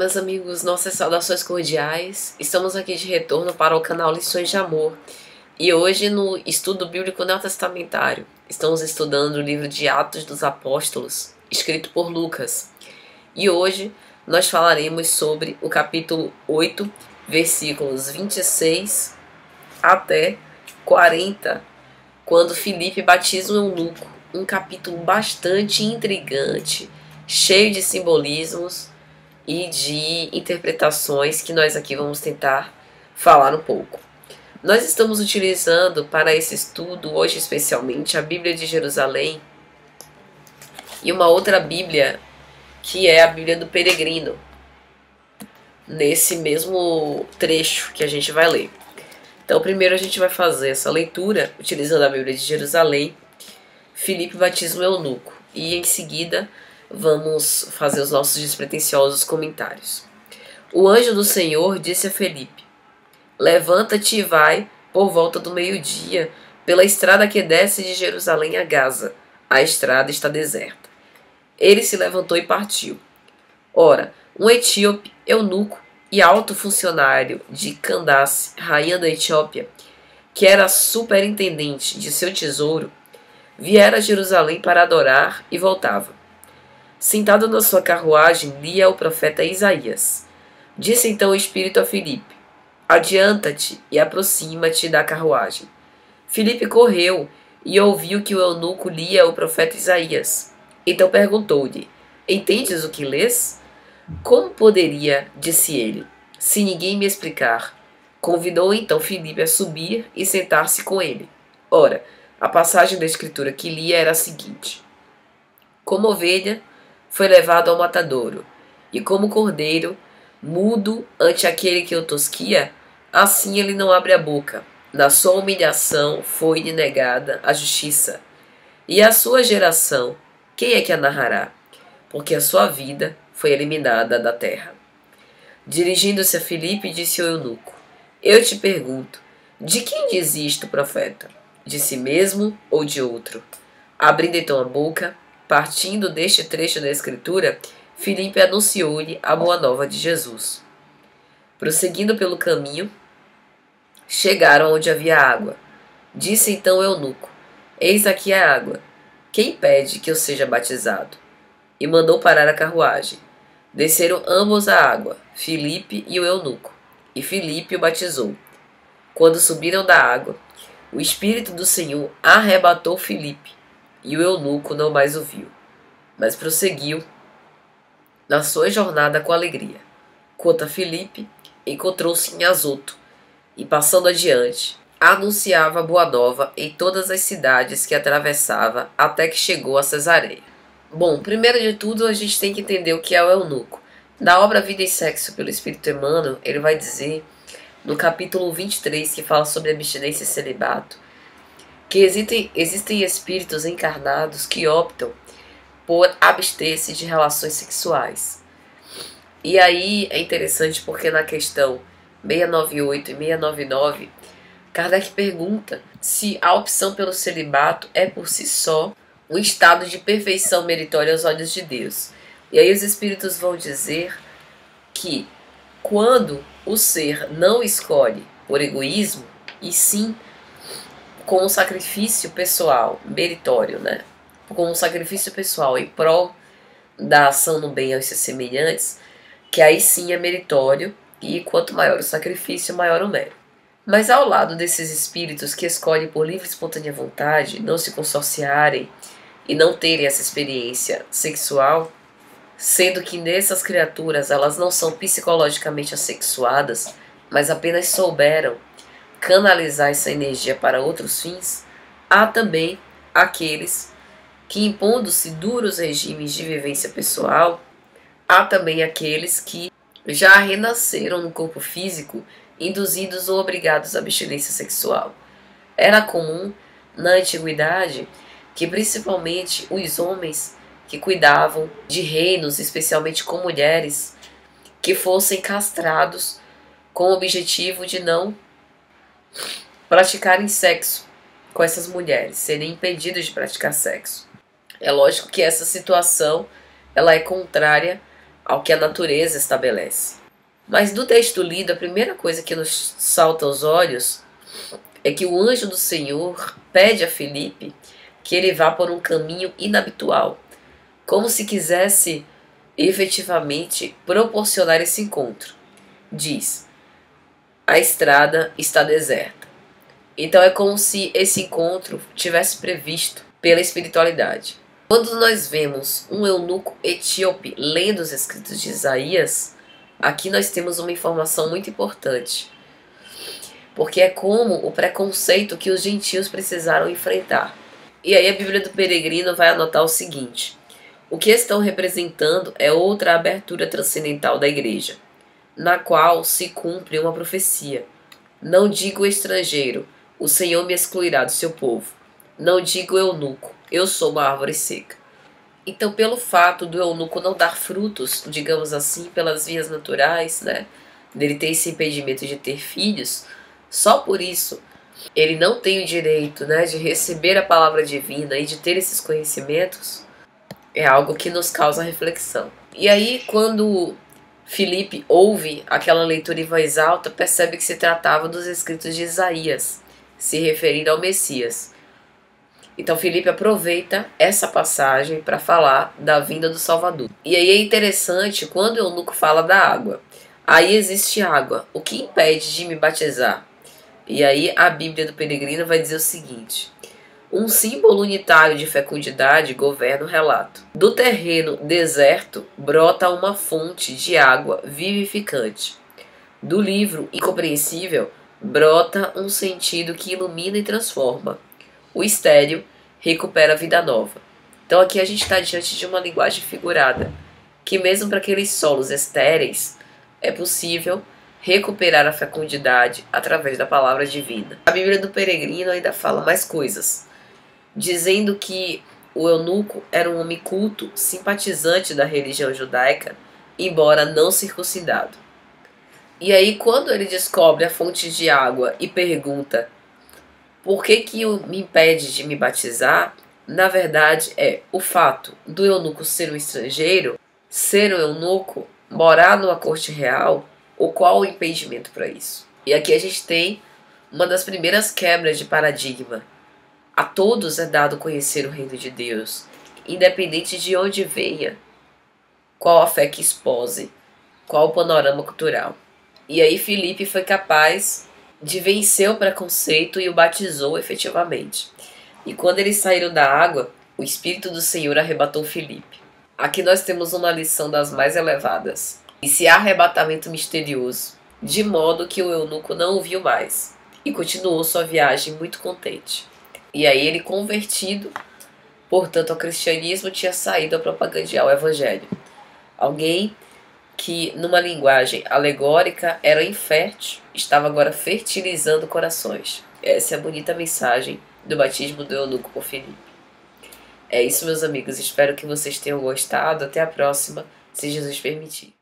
meus amigos, nossas saudações cordiais. Estamos aqui de retorno para o canal Lições de Amor. E hoje, no estudo bíblico neotestamentário, estamos estudando o livro de Atos dos Apóstolos, escrito por Lucas. E hoje nós falaremos sobre o capítulo 8, versículos 26 até 40, quando Filipe batiza um eunuco. Um capítulo bastante intrigante, cheio de simbolismos e de interpretações que nós aqui vamos tentar falar um pouco. Nós estamos utilizando para esse estudo, hoje especialmente, a Bíblia de Jerusalém e uma outra Bíblia, que é a Bíblia do Peregrino, nesse mesmo trecho que a gente vai ler. Então, primeiro a gente vai fazer essa leitura utilizando a Bíblia de Jerusalém, Filipe batiza o eunuco, e em seguida vamos fazer os nossos despretensiosos comentários. O anjo do Senhor disse a Felipe: Levanta-te e vai por volta do meio-dia pela estrada que desce de Jerusalém a Gaza. A estrada está deserta. Ele se levantou e partiu. Ora, um etíope, eunuco e alto funcionário de Candace, rainha da Etiópia, que era superintendente de seu tesouro, viera a Jerusalém para adorar e voltava. Sentado na sua carruagem, lia o profeta Isaías. Disse então o Espírito a Filipe: Adianta-te e aproxima-te da carruagem. Filipe correu e ouviu que o eunuco lia o profeta Isaías. Então perguntou-lhe: Entendes o que lês? Como poderia, disse ele, se ninguém me explicar? Convidou então Filipe a subir e sentar-se com ele. Ora, a passagem da escritura que lia era a seguinte: Como ovelha foi levado ao matadouro, e como cordeiro, mudo ante aquele que o tosquia, assim ele não abre a boca. Na sua humilhação foi-lhe negada a justiça. E a sua geração, quem é que a narrará? Porque a sua vida foi eliminada da terra. Dirigindo-se a Filipe, disse o eunuco: Eu te pergunto, de quem diz isto, profeta? De si mesmo ou de outro? Abrindo então a boca, Partindo deste trecho da Escritura, Filipe anunciou-lhe a boa nova de Jesus. Prosseguindo pelo caminho, chegaram onde havia água. Disse então eunuco: Eis aqui a água. Quem pede que eu seja batizado? E mandou parar a carruagem. Desceram ambos a água, Filipe e o eunuco, e Filipe o batizou. Quando subiram da água, o Espírito do Senhor arrebatou Filipe e o eunuco não mais o viu, mas prosseguiu na sua jornada com alegria. Quanto a Filipe, encontrou-se em Azoto e, passando adiante, anunciava boa nova em todas as cidades que atravessava até que chegou a Cesareia. Bom, primeiro de tudo, a gente tem que entender o que é o eunuco. Na obra Vida e Sexo pelo Espírito Emmanuel, ele vai dizer, no capítulo 23, que fala sobre abstinência e celibato, que existem, existem espíritos encarnados que optam por abster-se de relações sexuais. E aí é interessante porque na questão 698 e 699, Kardec pergunta se a opção pelo celibato é por si só um estado de perfeição meritória aos olhos de Deus. E aí os espíritos vão dizer que quando o ser não escolhe por egoísmo, e sim com um sacrifício pessoal, meritório, né? Com um sacrifício pessoal em prol da ação no bem aos seus semelhantes, que aí sim é meritório e quanto maior o sacrifício, maior o mérito. Mas ao lado desses espíritos que escolhem por livre e espontânea vontade não se consorciarem e não terem essa experiência sexual, sendo que nessas criaturas elas não são psicologicamente assexuadas, mas apenas souberam canalizar essa energia para outros fins, há também aqueles que, impondo-se duros regimes de vivência pessoal, há também aqueles que já renasceram no corpo físico, induzidos ou obrigados à abstinência sexual. Era comum, na antiguidade, que principalmente os homens que cuidavam de reinos, especialmente com mulheres, que fossem castrados com o objetivo de não praticarem sexo com essas mulheres, serem impedidas de praticar sexo. É lógico que essa situação ela é contrária ao que a natureza estabelece. Mas do texto lido, a primeira coisa que nos salta aos olhos é que o anjo do Senhor pede a Felipe que ele vá por um caminho inabitual, como se quisesse efetivamente proporcionar esse encontro. Diz: a estrada está deserta. Então é como se esse encontro tivesse previsto pela espiritualidade. Quando nós vemos um eunuco etíope lendo os escritos de Isaías, aqui nós temos uma informação muito importante. Porque é como o preconceito que os gentios precisaram enfrentar. E aí a Bíblia do Peregrino vai anotar o seguinte: o que estão representando é outra abertura transcendental da igreja, na qual se cumpre uma profecia. Não digo estrangeiro, o Senhor me excluirá do seu povo. Não digo eunuco, eu sou uma árvore seca. Então, pelo fato do eunuco não dar frutos, digamos assim, pelas vias naturais, né, dele ter esse impedimento de ter filhos, só por isso ele não tem o direito né, de receber a palavra divina e de ter esses conhecimentos, é algo que nos causa reflexão. E aí, quando Felipe ouve aquela leitura em voz alta, percebe que se tratava dos escritos de Isaías, se referindo ao Messias. Então Felipe aproveita essa passagem para falar da vinda do Salvador. E aí é interessante quando o eunuco fala da água. Aí existe água. O que impede de me batizar? E aí a Bíblia do Peregrino vai dizer o seguinte: um símbolo unitário de fecundidade governa o relato. Do terreno deserto brota uma fonte de água vivificante. Do livro incompreensível brota um sentido que ilumina e transforma. O estéreo recupera a vida nova. Então aqui a gente está diante de uma linguagem figurada, que mesmo para aqueles solos estéreis é possível recuperar a fecundidade através da palavra divina. A Bíblia do Peregrino ainda fala mais coisas, dizendo que o eunuco era um homem culto, simpatizante da religião judaica, embora não circuncidado. E aí, quando ele descobre a fonte de água e pergunta por que, que me impede de me batizar, na verdade é o fato do eunuco ser um estrangeiro, ser um eunuco, morar numa corte real, ou qual o impedimento para isso? E aqui a gente tem uma das primeiras quebras de paradigma. A todos é dado conhecer o reino de Deus, independente de onde venha, qual a fé que expose, qual o panorama cultural. E aí Felipe foi capaz de vencer o preconceito e o batizou efetivamente. E quando eles saíram da água, o Espírito do Senhor arrebatou Felipe. Aqui nós temos uma lição das mais elevadas esse arrebatamento misterioso, de modo que o eunuco não o viu mais e continuou sua viagem muito contente. E aí ele, convertido, portanto, ao cristianismo, tinha saído a propagandear o evangelho. Alguém que, numa linguagem alegórica, era infértil, estava agora fertilizando corações. Essa é a bonita mensagem do batismo do eunuco por Felipe. É isso, meus amigos. Espero que vocês tenham gostado. Até a próxima, se Jesus permitir.